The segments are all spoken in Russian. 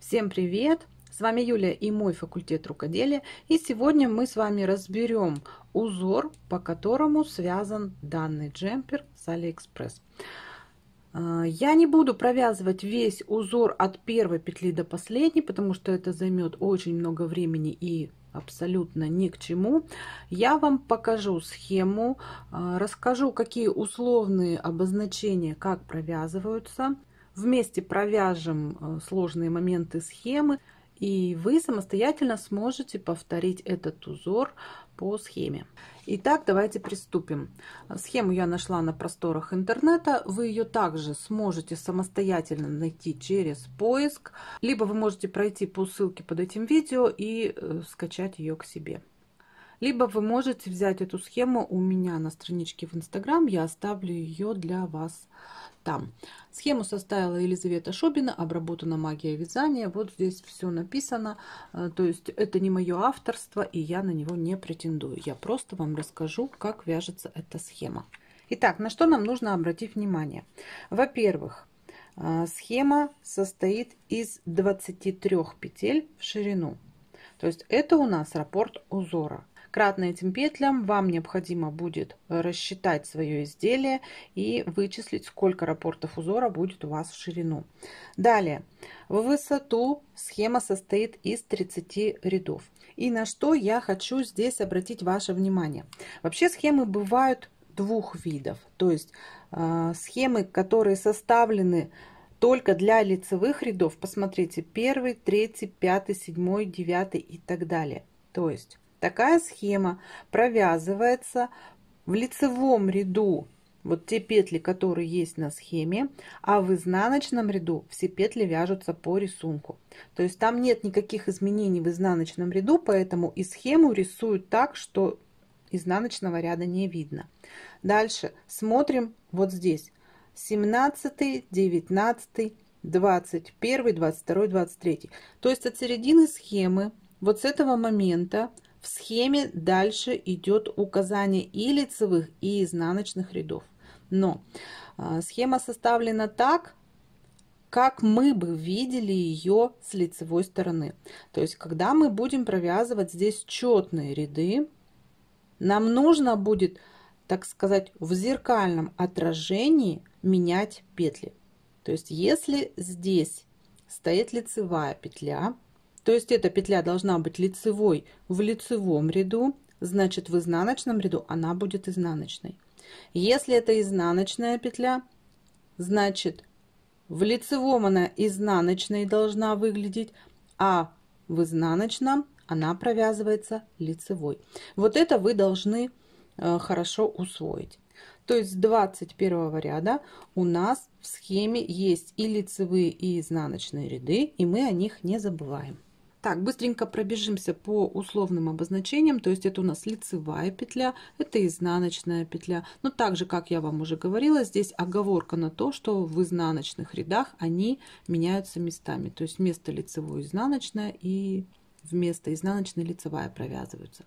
Всем привет! С вами Юлия и мой факультет рукоделия. И сегодня мы с вами разберем узор, по которому связан данный джемпер с Алиэкспресс. А, я не буду провязывать весь узор от первой петли до последней, потому что это займет очень много времени и абсолютно ни к чему. Я вам покажу схему, а, расскажу, какие условные обозначения, как провязываются. Вместе провяжем а, сложные моменты схемы, и вы самостоятельно сможете повторить этот узор по схеме. Итак, давайте приступим. Схему я нашла на просторах интернета. Вы ее также сможете самостоятельно найти через поиск, либо вы можете пройти по ссылке под этим видео и э, скачать ее к себе. Либо вы можете взять эту схему у меня на страничке в Инстаграм, я оставлю ее для вас там. Схему составила Елизавета Шобина, обработана магия вязания. Вот здесь все написано, э, то есть это не мое авторство, и я на него не претендую. Я просто вам расскажу, как вяжется эта схема. Итак, на что нам нужно обратить внимание? Во-первых, э, схема состоит из 23 петель в ширину. То есть это у нас раппорт узора. Кратно этим петлям вам необходимо будет рассчитать свое изделие и вычислить, сколько раппортов узора будет у вас в ширину. Далее, в высоту схема состоит из 30 рядов. И на что я хочу здесь обратить ваше внимание. Вообще схемы бывают двух видов. То есть э, схемы, которые составлены только для лицевых рядов. Посмотрите, первый, третий, пятый, седьмой, девятый и так далее. То есть Такая схема провязывается в лицевом ряду вот те петли, которые есть на схеме, а в изнаночном ряду все петли вяжутся по рисунку. То есть там нет никаких изменений в изнаночном ряду, поэтому и схему рисуют так, что изнаночного ряда не видно. Дальше смотрим вот здесь. 17, 19, 21, 22, 23. То есть от середины схемы, вот с этого момента в схеме дальше идет указание и лицевых, и изнаночных рядов. Но э, схема составлена так, как мы бы видели ее с лицевой стороны. То есть, когда мы будем провязывать здесь четные ряды, нам нужно будет, так сказать, в зеркальном отражении менять петли. То есть, если здесь стоит лицевая петля, то есть эта петля должна быть лицевой в лицевом ряду, значит в изнаночном ряду она будет изнаночной. Если это изнаночная петля, значит в лицевом она изнаночной должна выглядеть, а в изнаночном она провязывается лицевой. Вот это вы должны э, хорошо усвоить. То есть с 21 ряда у нас в схеме есть и лицевые, и изнаночные ряды, и мы о них не забываем. Так, быстренько пробежимся по условным обозначениям. То есть это у нас лицевая петля, это изнаночная петля. Но также, как я вам уже говорила, здесь оговорка на то, что в изнаночных рядах они меняются местами. То есть место лицевой изнаночная и вместо изнаночной лицевая провязываются.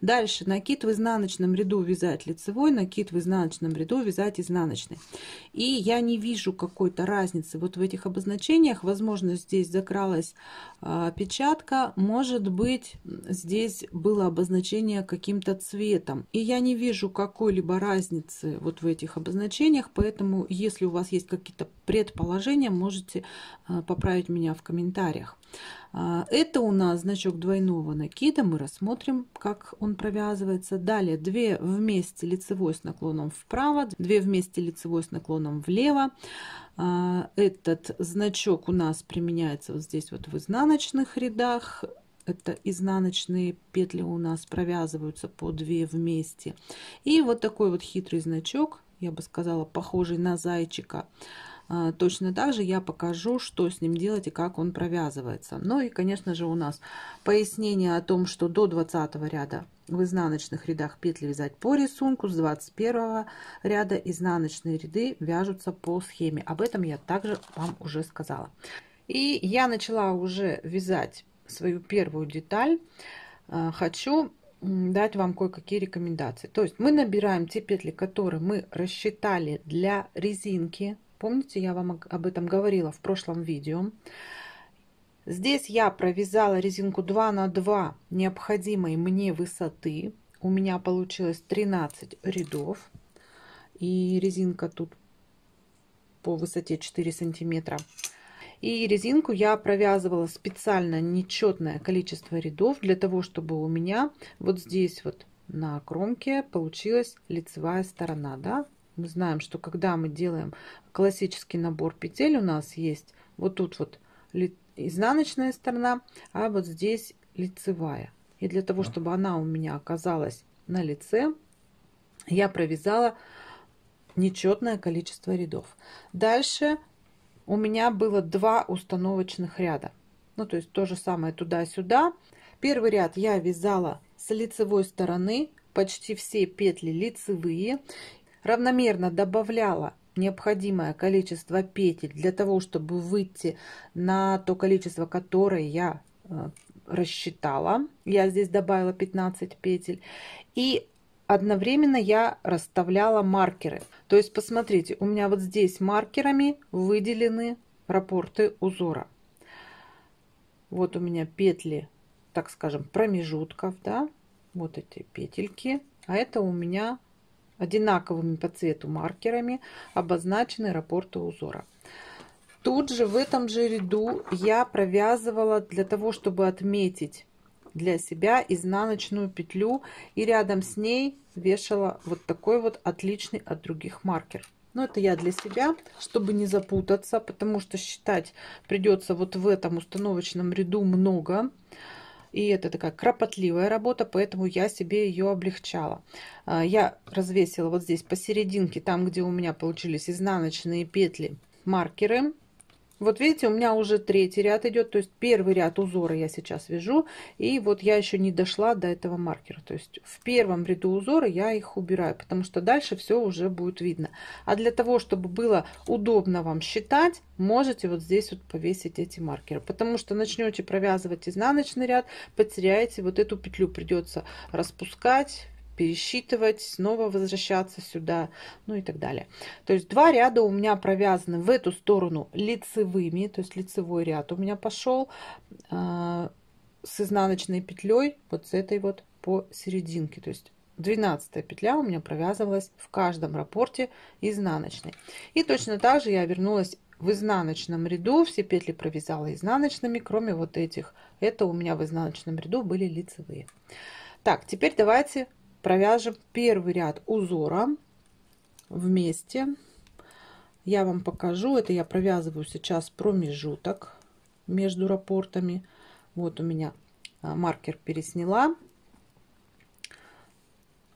Дальше накид в изнаночном ряду вязать лицевой, накид в изнаночном ряду вязать изнаночный. И я не вижу какой-то разницы вот в этих обозначениях. Возможно, здесь закралась а, печатка, может быть, здесь было обозначение каким-то цветом. И я не вижу какой-либо разницы вот в этих обозначениях, поэтому если у вас есть какие-то предположения, можете а, поправить меня в комментариях. А, это у нас значок двойного накида. Мы рассмотрим, как он провязывается. Далее 2 вместе лицевой с наклоном вправо, 2 вместе лицевой с наклоном влево. А, этот значок у нас применяется вот здесь вот в изнаночных рядах. Это изнаночные петли у нас провязываются по 2 вместе. И вот такой вот хитрый значок, я бы сказала, похожий на зайчика, точно так же я покажу, что с ним делать и как он провязывается. Ну и, конечно же, у нас пояснение о том, что до 20 ряда в изнаночных рядах петли вязать по рисунку, с 21 ряда изнаночные ряды вяжутся по схеме. Об этом я также вам уже сказала. И я начала уже вязать свою первую деталь. А, хочу дать вам кое-какие рекомендации. То есть мы набираем те петли, которые мы рассчитали для резинки Помните, я вам об этом говорила в прошлом видео. Здесь я провязала резинку 2 на 2 необходимой мне высоты. У меня получилось 13 рядов. И резинка тут по высоте 4 сантиметра. И резинку я провязывала специально нечетное количество рядов для того, чтобы у меня вот здесь вот на кромке получилась лицевая сторона. Да? Мы знаем, что когда мы делаем классический набор петель, у нас есть вот тут вот изнаночная сторона, а вот здесь лицевая. И для того, чтобы она у меня оказалась на лице, я провязала нечетное количество рядов. Дальше у меня было два установочных ряда. Ну, то есть то же самое туда-сюда. Первый ряд я вязала с лицевой стороны, почти все петли лицевые. Равномерно добавляла необходимое количество петель для того, чтобы выйти на то количество, которое я э, рассчитала. Я здесь добавила 15 петель. И одновременно я расставляла маркеры. То есть, посмотрите, у меня вот здесь маркерами выделены рапорты узора. Вот у меня петли, так скажем, промежутков, да, вот эти петельки. А это у меня одинаковыми по цвету маркерами обозначены рапорты узора. Тут же в этом же ряду я провязывала для того, чтобы отметить для себя изнаночную петлю и рядом с ней вешала вот такой вот отличный от других маркер. Но это я для себя, чтобы не запутаться, потому что считать придется вот в этом установочном ряду много. И это такая кропотливая работа, поэтому я себе ее облегчала. А, я развесила вот здесь посерединке, там, где у меня получились изнаночные петли, маркеры. Вот видите, у меня уже третий ряд идет, то есть первый ряд узора я сейчас вяжу, и вот я еще не дошла до этого маркера. То есть в первом ряду узора я их убираю, потому что дальше все уже будет видно. А для того, чтобы было удобно вам считать, можете вот здесь вот повесить эти маркеры, потому что начнете провязывать изнаночный ряд, потеряете вот эту петлю, придется распускать, пересчитывать, снова возвращаться сюда, ну и так далее. То есть два ряда у меня провязаны в эту сторону лицевыми, то есть лицевой ряд у меня пошел э, с изнаночной петлей вот с этой вот по серединке, то есть 12 петля у меня провязывалась в каждом рапорте изнаночной. И точно так же я вернулась в изнаночном ряду, все петли провязала изнаночными, кроме вот этих. Это у меня в изнаночном ряду были лицевые. Так, теперь давайте провяжем первый ряд узора вместе. Я вам покажу, это я провязываю сейчас промежуток между рапортами. Вот у меня а, маркер пересняла.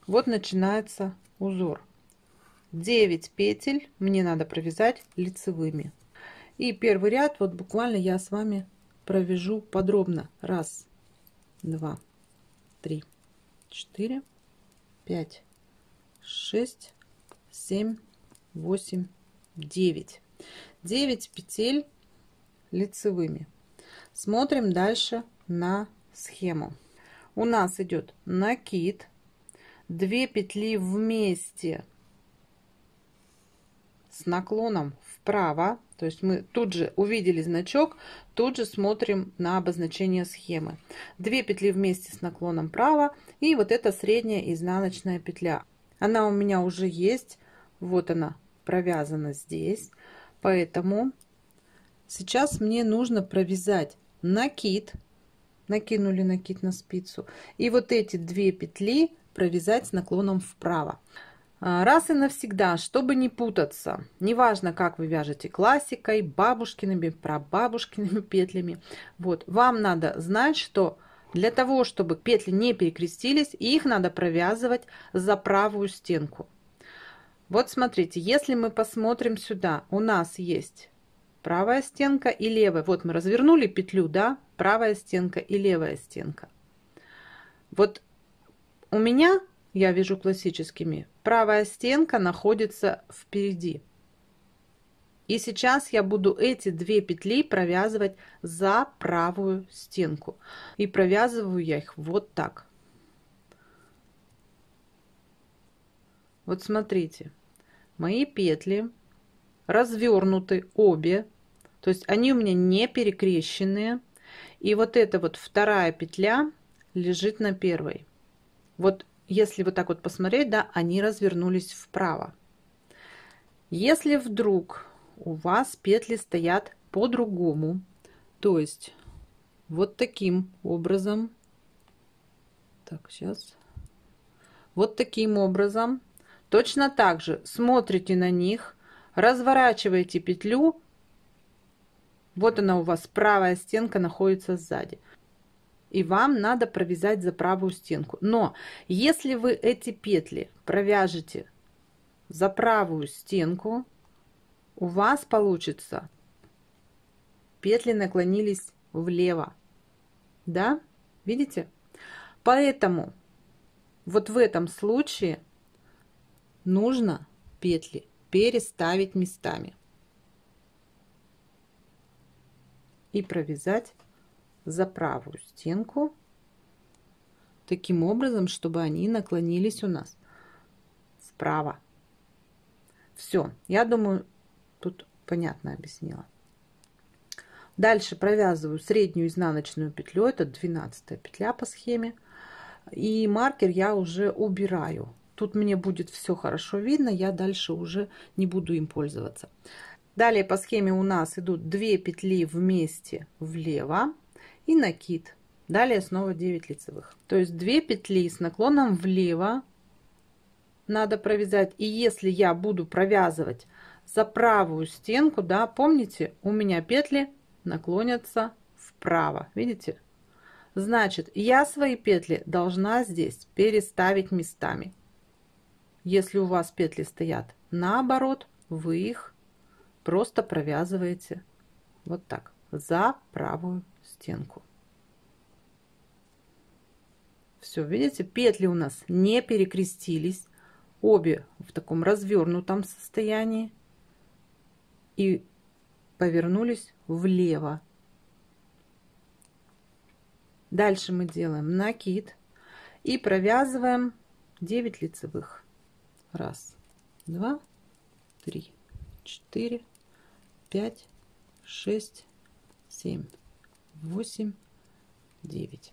Вот начинается узор. 9 петель мне надо провязать лицевыми. И первый ряд, вот буквально я с вами провяжу подробно. Раз, два, три, четыре, 5, 6, 7, 8, 9. 9 петель лицевыми. Смотрим дальше на схему. У нас идет накид, 2 петли вместе с наклоном вправо. То есть мы тут же увидели значок, тут же смотрим на обозначение схемы. 2 петли вместе с наклоном вправо и вот эта средняя изнаночная петля. Она у меня уже есть. Вот она провязана здесь. Поэтому сейчас мне нужно провязать накид. Накинули накид на спицу. И вот эти две петли провязать с наклоном вправо. А, раз и навсегда, чтобы не путаться, неважно, как вы вяжете классикой, бабушкиными, прабабушкиными петлями, вот, вам надо знать, что для того, чтобы петли не перекрестились, их надо провязывать за правую стенку. Вот смотрите, если мы посмотрим сюда, у нас есть правая стенка и левая. Вот мы развернули петлю, да, правая стенка и левая стенка. Вот у меня, я вяжу классическими, правая стенка находится впереди. И сейчас я буду эти две петли провязывать за правую стенку. И провязываю я их вот так. Вот смотрите, мои петли развернуты обе, то есть они у меня не перекрещенные. И вот эта вот вторая петля лежит на первой. Вот если вот так вот посмотреть, да, они развернулись вправо. Если вдруг у вас петли стоят по-другому, то есть вот таким образом, так, сейчас, вот таким образом, точно так же смотрите на них, разворачиваете петлю, вот она у вас, правая стенка находится сзади. И вам надо провязать за правую стенку. Но если вы эти петли провяжете за правую стенку, у вас получится петли наклонились влево. Да? Видите? Поэтому вот в этом случае нужно петли переставить местами. И провязать за правую стенку таким образом, чтобы они наклонились у нас вправо. Все, я думаю, тут понятно объяснила. Дальше провязываю среднюю изнаночную петлю, это 12 петля по схеме. И маркер я уже убираю. Тут мне будет все хорошо видно, я дальше уже не буду им пользоваться. Далее по схеме у нас идут 2 петли вместе влево и накид. Далее снова 9 лицевых. То есть 2 петли с наклоном влево надо провязать. И если я буду провязывать за правую стенку, да, помните, у меня петли наклонятся вправо. Видите? Значит, я свои петли должна здесь переставить местами. Если у вас петли стоят наоборот, вы их просто провязываете вот так за правую стенку. Все, видите, петли у нас не перекрестились, обе в таком развернутом состоянии и повернулись влево. Дальше мы делаем накид и провязываем 9 лицевых. Раз, два, три, четыре, пять, шесть, семь, восемь, девять.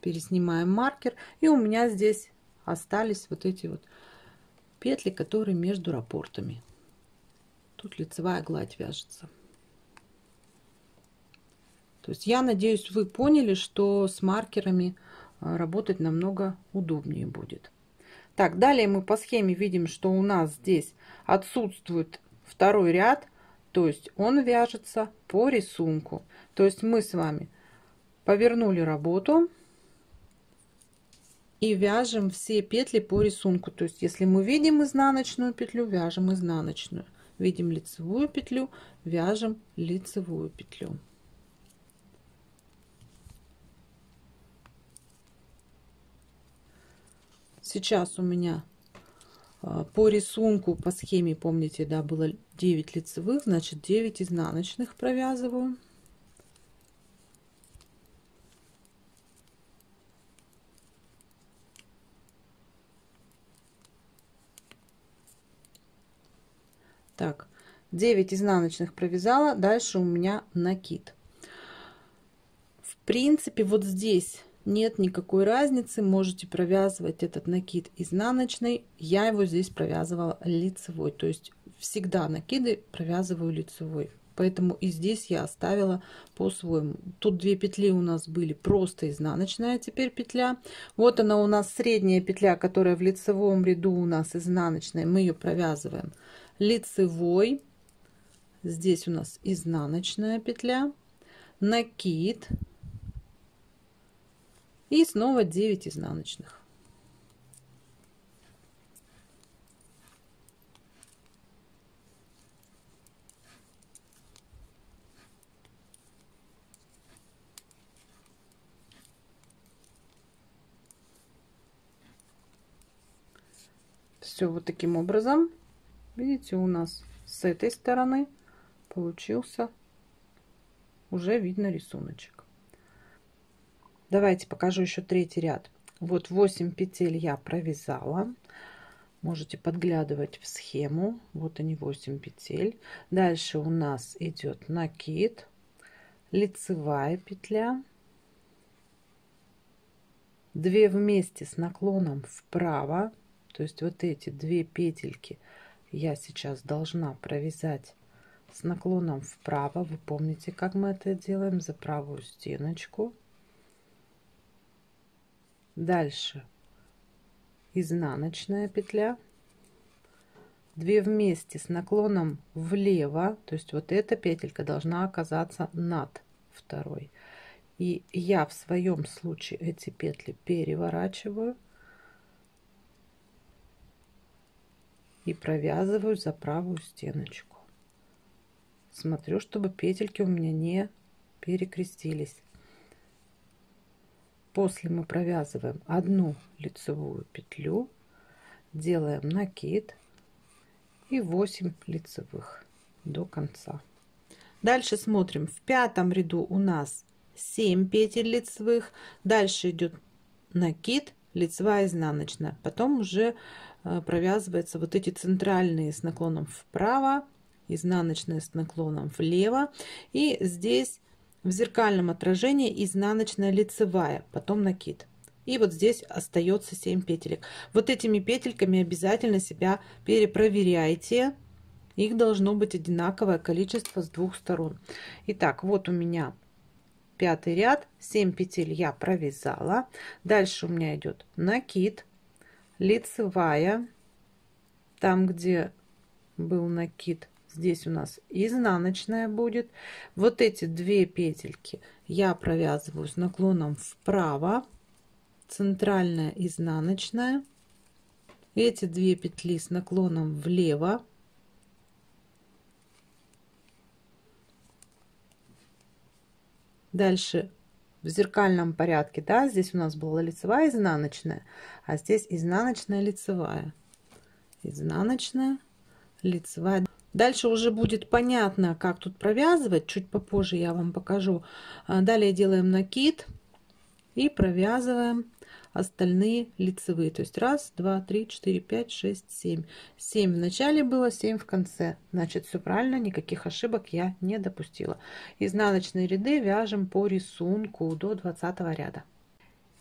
Переснимаем маркер. И у меня здесь остались вот эти вот петли, которые между рапортами. Тут лицевая гладь вяжется. То есть я надеюсь, вы поняли, что с маркерами а, работать намного удобнее будет. Так, далее мы по схеме видим, что у нас здесь отсутствует второй ряд, то есть он вяжется по рисунку. То есть мы с вами повернули работу и вяжем все петли по рисунку. То есть если мы видим изнаночную петлю, вяжем изнаночную. Видим лицевую петлю, вяжем лицевую петлю. Сейчас у меня по рисунку, по схеме, помните, да, было 9 лицевых, значит 9 изнаночных провязываю. Так, 9 изнаночных провязала, дальше у меня накид. В принципе, вот здесь нет никакой разницы, можете провязывать этот накид изнаночный. Я его здесь провязывала лицевой, то есть всегда накиды провязываю лицевой. Поэтому и здесь я оставила по-своему. Тут две петли у нас были просто изнаночная теперь петля. Вот она у нас средняя петля, которая в лицевом ряду у нас изнаночная. Мы ее провязываем лицевой. Здесь у нас изнаночная петля, накид и снова 9 изнаночных. Все вот таким образом Видите, у нас с этой стороны получился уже видно рисуночек. Давайте покажу еще третий ряд. Вот 8 петель я провязала. Можете подглядывать в схему. Вот они 8 петель. Дальше у нас идет накид, лицевая петля, 2 вместе с наклоном вправо, то есть вот эти две петельки я сейчас должна провязать с наклоном вправо. Вы помните, как мы это делаем за правую стеночку. Дальше изнаночная петля. 2 вместе с наклоном влево, то есть вот эта петелька должна оказаться над второй. И я в своем случае эти петли переворачиваю и провязываю за правую стеночку. Смотрю, чтобы петельки у меня не перекрестились. После мы провязываем одну лицевую петлю, делаем накид и 8 лицевых до конца. Дальше смотрим. В пятом ряду у нас 7 петель лицевых. Дальше идет накид, лицевая изнаночная. Потом уже э, провязываются вот эти центральные с наклоном вправо, изнаночная с наклоном влево. И здесь в зеркальном отражении изнаночная лицевая, потом накид. И вот здесь остается 7 петелек. Вот этими петельками обязательно себя перепроверяйте. Их должно быть одинаковое количество с двух сторон. Итак, вот у меня пятый ряд, 7 петель я провязала. Дальше у меня идет накид, лицевая, там где был накид, здесь у нас изнаночная будет. Вот эти две петельки я провязываю с наклоном вправо центральная изнаночная эти две петли с наклоном влево. Дальше в зеркальном порядке да здесь у нас была лицевая изнаночная а здесь изнаночная лицевая. Изнаночная лицевая Дальше уже будет понятно, как тут провязывать. Чуть попозже я вам покажу. А, далее делаем накид и провязываем остальные лицевые. То есть раз, два, три, четыре, пять, шесть, семь. Семь в начале было, семь в конце. Значит, все правильно, никаких ошибок я не допустила. Изнаночные ряды вяжем по рисунку до 20 ряда.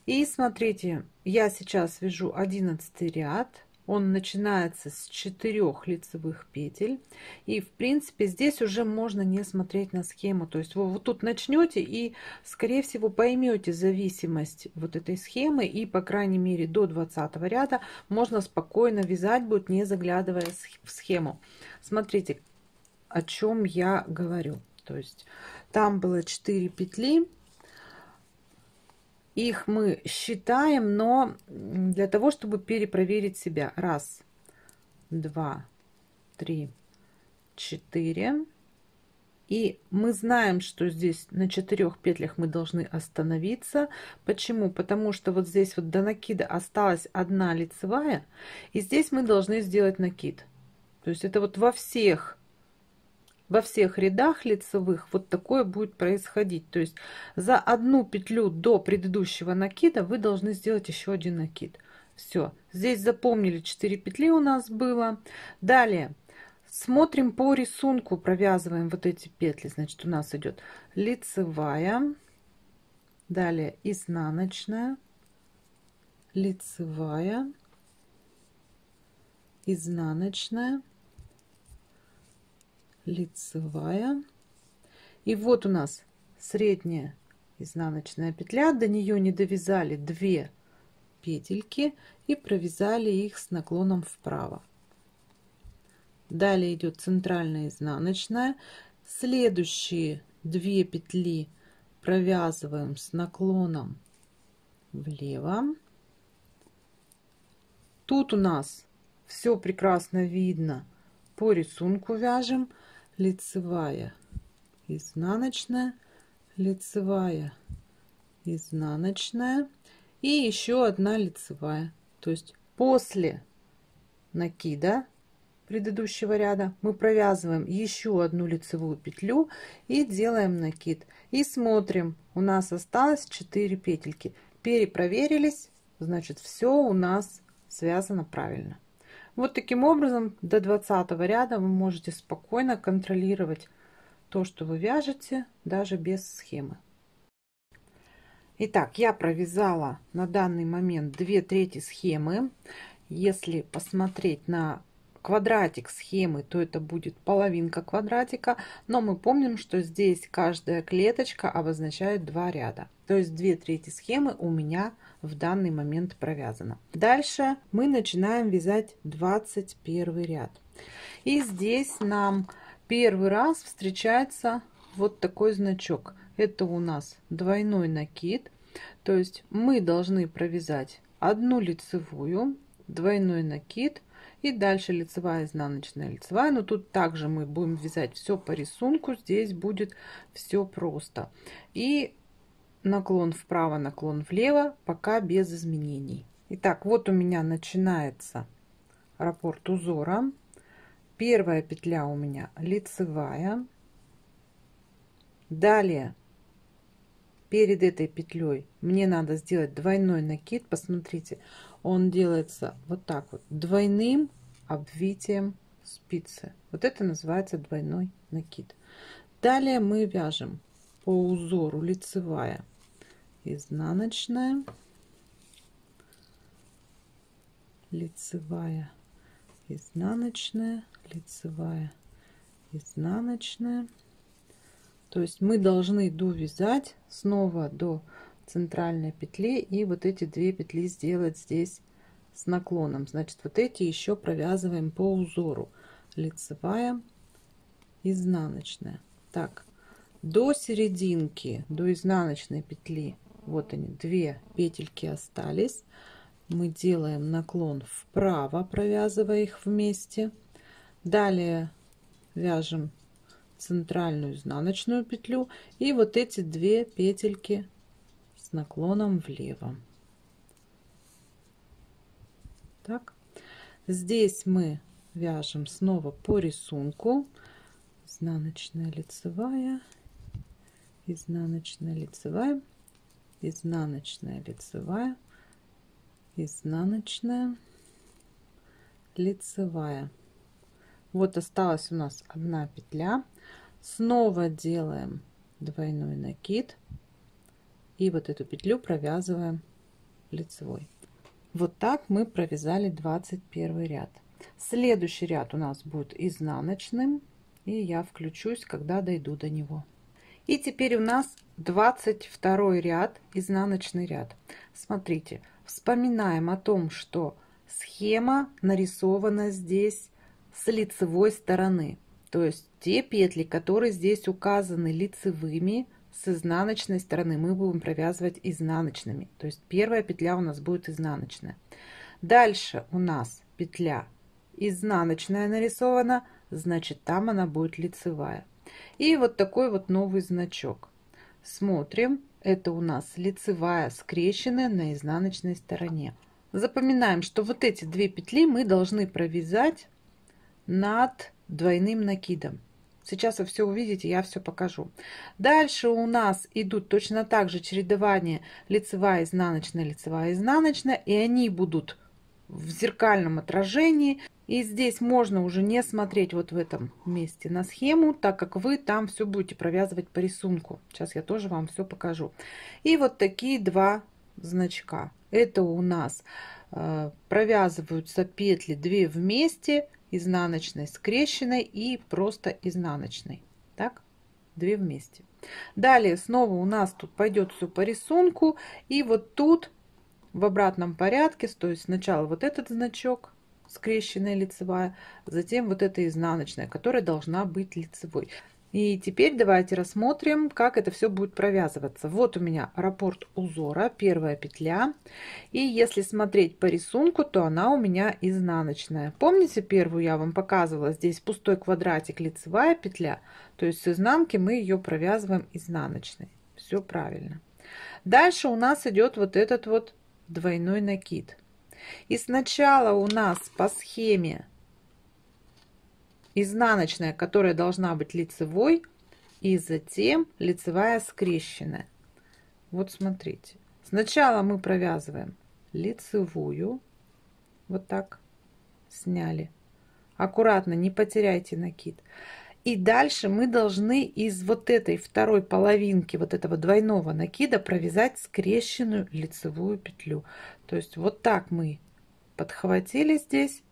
И смотрите, я сейчас вяжу 11 ряд он начинается с четырех лицевых петель. И в принципе здесь уже можно не смотреть на схему. То есть вы вот тут начнете и скорее всего поймете зависимость вот этой схемы. И по крайней мере до 20 ряда можно спокойно вязать будет не заглядывая в схему. Смотрите о чем я говорю. То есть там было 4 петли их мы считаем, но для того, чтобы перепроверить себя. Раз, два, три, четыре. И мы знаем, что здесь на четырех петлях мы должны остановиться. Почему? Потому что вот здесь вот до накида осталась одна лицевая. И здесь мы должны сделать накид. То есть это вот во всех во всех рядах лицевых вот такое будет происходить. То есть за одну петлю до предыдущего накида вы должны сделать еще один накид. Все, здесь запомнили 4 петли у нас было. Далее смотрим по рисунку, провязываем вот эти петли. Значит, у нас идет лицевая, далее изнаночная, лицевая, изнаночная, лицевая. И вот у нас средняя изнаночная петля. До нее не довязали 2 петельки и провязали их с наклоном вправо. Далее идет центральная изнаночная. Следующие 2 петли провязываем с наклоном влево. Тут у нас все прекрасно видно. По рисунку вяжем лицевая, изнаночная, лицевая, изнаночная и еще одна лицевая. То есть после накида предыдущего ряда мы провязываем еще одну лицевую петлю и делаем накид. И смотрим, у нас осталось 4 петельки. Перепроверились, значит все у нас связано правильно. Вот таким образом до 20 ряда вы можете спокойно контролировать то, что вы вяжете, даже без схемы. Итак, я провязала на данный момент две трети схемы. Если посмотреть на квадратик схемы, то это будет половинка квадратика, но мы помним, что здесь каждая клеточка обозначает два ряда. То есть две трети схемы у меня в данный момент провязано. Дальше мы начинаем вязать 21 ряд. И здесь нам первый раз встречается вот такой значок. Это у нас двойной накид. То есть мы должны провязать одну лицевую, двойной накид и дальше лицевая, изнаночная, лицевая. Но тут также мы будем вязать все по рисунку. Здесь будет все просто. И наклон вправо, наклон влево, пока без изменений. Итак, вот у меня начинается раппорт узора. Первая петля у меня лицевая. Далее, перед этой петлей мне надо сделать двойной накид. Посмотрите, он делается вот так вот, двойным обвитием спицы. Вот это называется двойной накид. Далее мы вяжем по узору лицевая, изнаночная, лицевая, изнаночная, лицевая, изнаночная. То есть мы должны довязать снова до центральной петли и вот эти две петли сделать здесь с наклоном. Значит, вот эти еще провязываем по узору. Лицевая, изнаночная. Так, до серединки, до изнаночной петли, вот они, две петельки остались. Мы делаем наклон вправо, провязывая их вместе. Далее вяжем центральную изнаночную петлю и вот эти две петельки с наклоном влево. Так, здесь мы вяжем снова по рисунку изнаночная лицевая изнаночная лицевая изнаночная лицевая изнаночная лицевая. Вот осталась у нас одна петля. Снова делаем двойной накид и вот эту петлю провязываем лицевой. Вот так мы провязали 21 ряд. Следующий ряд у нас будет изнаночным и я включусь когда дойду до него и теперь у нас 22 ряд изнаночный ряд смотрите вспоминаем о том что схема нарисована здесь с лицевой стороны то есть те петли которые здесь указаны лицевыми с изнаночной стороны мы будем провязывать изнаночными. То есть первая петля у нас будет изнаночная. Дальше у нас петля изнаночная нарисована, значит там она будет лицевая. И вот такой вот новый значок. Смотрим, это у нас лицевая скрещенная на изнаночной стороне. Запоминаем, что вот эти две петли мы должны провязать над двойным накидом. Сейчас вы все увидите, я все покажу. Дальше у нас идут точно так же чередование лицевая, изнаночная, лицевая, изнаночная. И они будут в зеркальном отражении. И здесь можно уже не смотреть вот в этом месте на схему, так как вы там все будете провязывать по рисунку. Сейчас я тоже вам все покажу. И вот такие два значка. Это у нас э, провязываются петли 2 вместе изнаночной скрещенной и просто изнаночной. Так, две вместе. Далее снова у нас тут пойдет все по рисунку. И вот тут в обратном порядке, то есть сначала вот этот значок, скрещенная лицевая, затем вот эта изнаночная, которая должна быть лицевой. И теперь давайте рассмотрим, как это все будет провязываться. Вот у меня раппорт узора, первая петля. И если смотреть по рисунку, то она у меня изнаночная. Помните, первую я вам показывала, здесь пустой квадратик, лицевая петля. То есть с изнанки мы ее провязываем изнаночной. Все правильно. Дальше у нас идет вот этот вот двойной накид. И сначала у нас по схеме изнаночная, которая должна быть лицевой, и затем лицевая скрещенная. Вот смотрите. Сначала мы провязываем лицевую, вот так, сняли. Аккуратно, не потеряйте накид. И дальше мы должны из вот этой второй половинки вот этого двойного накида провязать скрещенную лицевую петлю. То есть вот так мы подхватили здесь,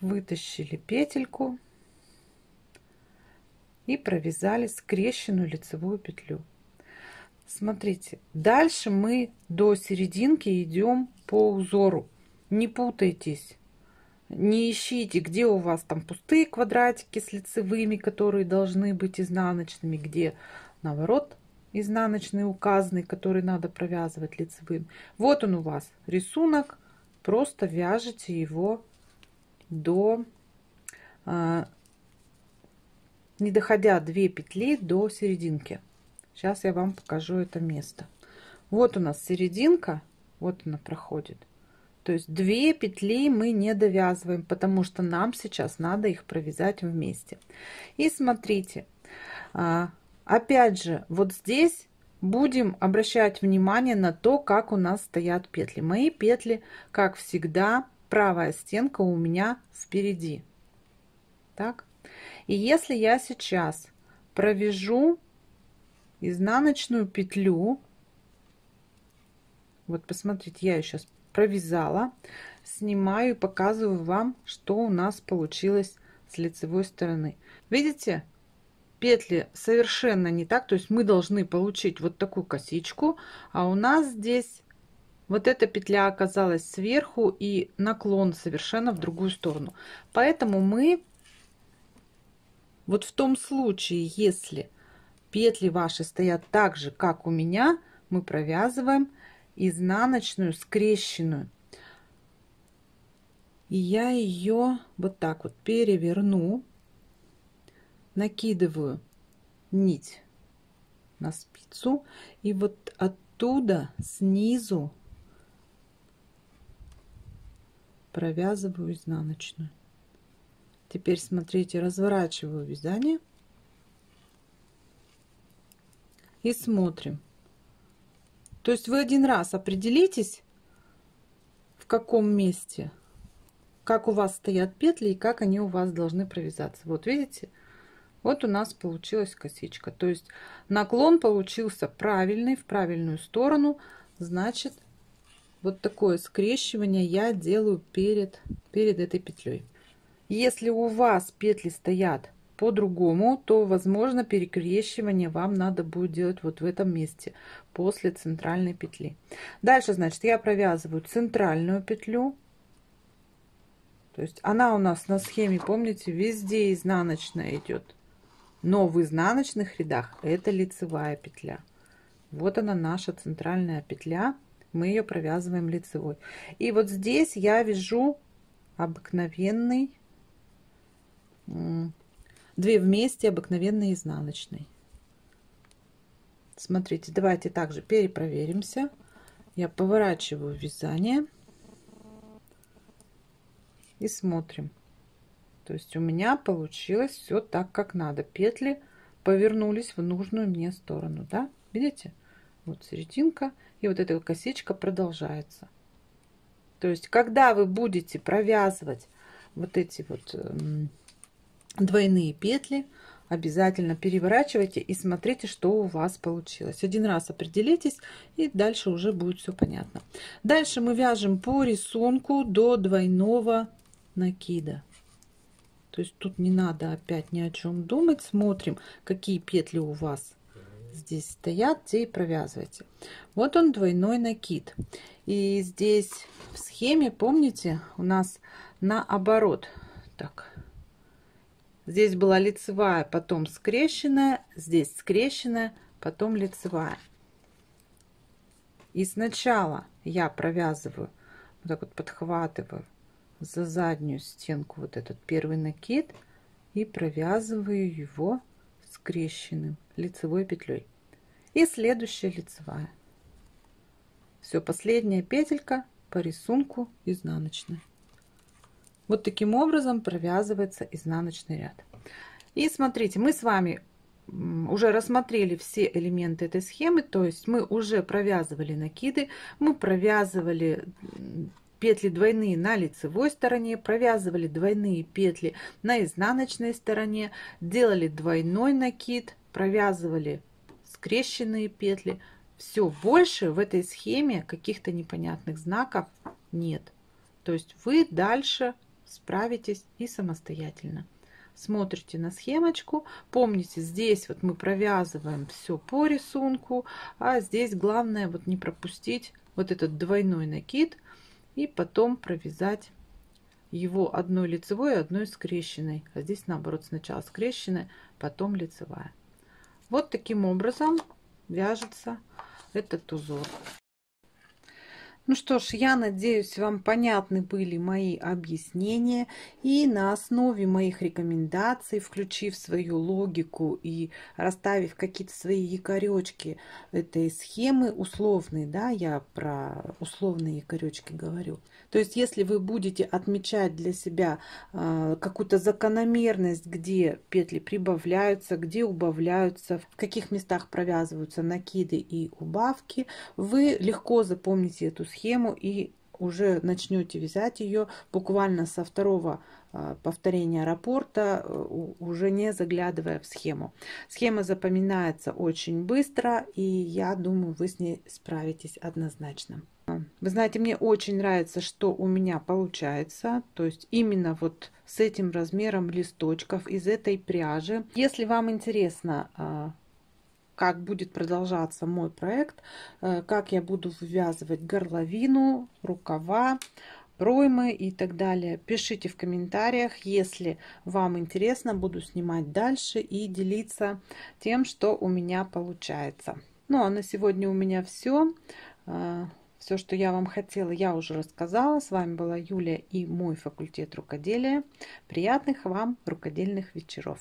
вытащили петельку и провязали скрещенную лицевую петлю. Смотрите, дальше мы до серединки идем по узору. Не путайтесь. Не ищите, где у вас там пустые квадратики с лицевыми, которые должны быть изнаночными, где наоборот изнаночный указанный, который надо провязывать лицевым. Вот он у вас рисунок, просто вяжете его до, э, не доходя 2 петли до серединки. Сейчас я вам покажу это место. Вот у нас серединка, вот она проходит. То есть две петли мы не довязываем, потому что нам сейчас надо их провязать вместе. И смотрите, а, опять же, вот здесь будем обращать внимание на то, как у нас стоят петли. Мои петли, как всегда, правая стенка у меня впереди. Так. И если я сейчас провяжу изнаночную петлю, вот посмотрите, я ее сейчас провязала. Снимаю и показываю вам, что у нас получилось с лицевой стороны. Видите? Петли совершенно не так. То есть мы должны получить вот такую косичку. А у нас здесь вот эта петля оказалась сверху и наклон совершенно в другую сторону. Поэтому мы вот в том случае, если петли ваши стоят так же, как у меня, мы провязываем изнаночную скрещенную. И я ее вот так вот переверну, накидываю нить на спицу и вот оттуда снизу провязываю изнаночную. Теперь смотрите, разворачиваю вязание и смотрим. То есть вы один раз определитесь, в каком месте, как у вас стоят петли и как они у вас должны провязаться. Вот видите, вот у нас получилась косичка. То есть наклон получился правильный, в правильную сторону. Значит, вот такое скрещивание я делаю перед, перед этой петлей. Если у вас петли стоят по-другому, то, возможно, перекрещивание вам надо будет делать вот в этом месте, после центральной петли. Дальше, значит, я провязываю центральную петлю. То есть она у нас на схеме, помните, везде изнаночная идет. Но в изнаночных рядах это лицевая петля. Вот она наша центральная петля. Мы ее провязываем лицевой. И вот здесь я вяжу обыкновенный 2 вместе обыкновенной изнаночной. Смотрите, давайте также перепроверимся. Я поворачиваю вязание и смотрим. То есть у меня получилось все так, как надо. Петли повернулись в нужную мне сторону, да? Видите? Вот серединка и вот эта косичка продолжается. То есть, когда вы будете провязывать вот эти вот эм, двойные петли обязательно переворачивайте и смотрите, что у вас получилось. Один раз определитесь, и дальше уже будет все понятно. Дальше мы вяжем по рисунку до двойного накида. То есть тут не надо опять ни о чем думать. Смотрим, какие петли у вас здесь стоят, те и провязывайте. Вот он двойной накид. И здесь в схеме, помните, у нас наоборот. Так, Здесь была лицевая, потом скрещенная, здесь скрещенная, потом лицевая. И сначала я провязываю, вот так вот подхватываю за заднюю стенку вот этот первый накид и провязываю его скрещенным лицевой петлей. И следующая лицевая. Все, последняя петелька по рисунку изнаночная. Вот таким образом провязывается изнаночный ряд. И смотрите, мы с вами уже рассмотрели все элементы этой схемы, то есть мы уже провязывали накиды, мы провязывали петли двойные на лицевой стороне, провязывали двойные петли на изнаночной стороне, делали двойной накид, провязывали скрещенные петли. Все, больше в этой схеме каких-то непонятных знаков нет. То есть вы дальше справитесь и самостоятельно. Смотрите на схемочку. Помните, здесь вот мы провязываем все по рисунку, а здесь главное вот не пропустить вот этот двойной накид и потом провязать его одной лицевой одной скрещенной. А здесь наоборот сначала скрещенная, потом лицевая. Вот таким образом вяжется этот узор. Ну что ж, я надеюсь, вам понятны были мои объяснения. И на основе моих рекомендаций, включив свою логику и расставив какие-то свои якоречки этой схемы, условные, да, я про условные якоречки говорю. То есть, если вы будете отмечать для себя э, какую-то закономерность, где петли прибавляются, где убавляются, в каких местах провязываются накиды и убавки, вы легко запомните эту схему схему и уже начнете вязать ее буквально со второго а, повторения раппорта, э, уже не заглядывая в схему. Схема запоминается очень быстро, и я думаю, вы с ней справитесь однозначно. Вы знаете, мне очень нравится, что у меня получается. То есть именно вот с этим размером листочков из этой пряжи. Если вам интересно а, как будет продолжаться мой проект, э, как я буду вывязывать горловину, рукава, проймы и так далее. Пишите в комментариях, если вам интересно, буду снимать дальше и делиться тем, что у меня получается. Ну а на сегодня у меня все. Э, все, что я вам хотела, я уже рассказала. С вами была Юлия и мой факультет рукоделия. Приятных вам рукодельных вечеров!